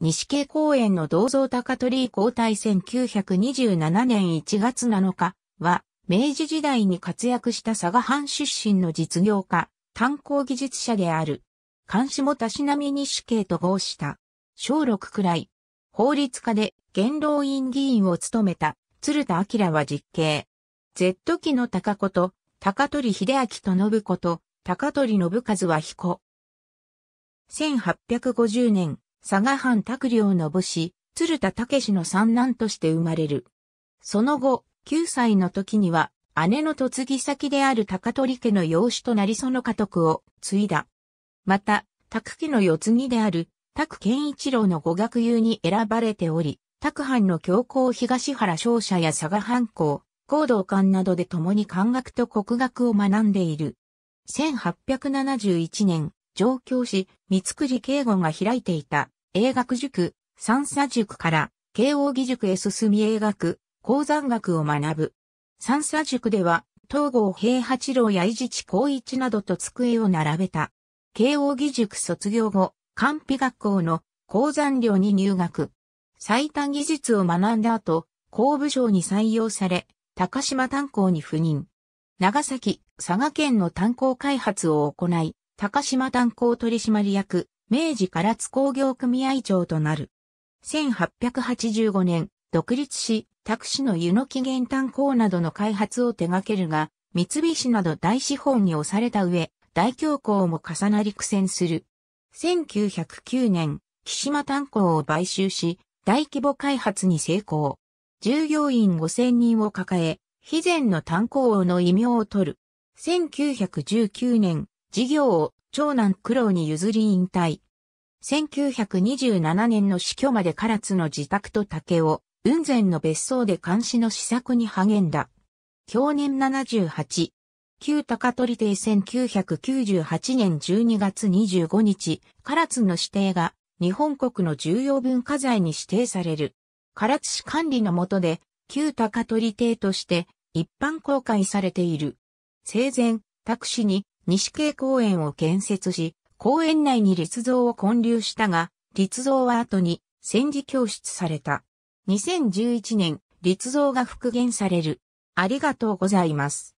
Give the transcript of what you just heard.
西系公園の銅像高取交代1927年1月7日は、明治時代に活躍した佐賀藩出身の実業家、炭鉱技術者である。監視もたしなみ西系と合した。小六くらい。法律家で元老院議員を務めた鶴田明は実刑。Z 期の高子と高取秀明と信子と高取信和は彦。1850年、佐賀藩卓領の武士、鶴田武の三男として生まれる。その後、9歳の時には、姉の嫁ぎ先である高取家の養子となりその家督を継いだ。また、卓家の世継である、卓健一郎の語学友に選ばれており、卓藩の教皇東原商社や佐賀藩校、行動館などで共に漢学と国学を学んでいる。1871年、上京し、三つくり敬吾が開いていた英学塾、三叉塾から慶応義塾へ進み英学、鉱山学を学ぶ。三叉塾では、東郷平八郎や伊地知光一などと机を並べた。慶応義塾卒業後、官費学校の鉱山寮に入学。最短技術を学んだ後、工部省に採用され、高島炭鉱に赴任。長崎、佐賀県の炭鉱開発を行い、高島炭鉱取締役、明治唐津工業組合長となる。1885年、独立し、タ市の湯の起源炭鉱などの開発を手掛けるが、三菱など大資本に押された上、大恐慌も重なり苦戦する。1909年、木島炭鉱を買収し、大規模開発に成功。従業員5000人を抱え、非前の炭鉱王の異名を取る。1919年、事業を長男苦労に譲り引退。1927年の死去まで唐津の自宅と竹を、雲仙の別荘で監視の施策に励んだ。去年78。旧高取邸1998年12月25日、唐津の指定が日本国の重要文化財に指定される。唐津市管理の下で、旧高取邸として一般公開されている。生前、拓市に西京公園を建設し、公園内に立像を建立したが、立像は後に戦時教室された。2011年、立像が復元される。ありがとうございます。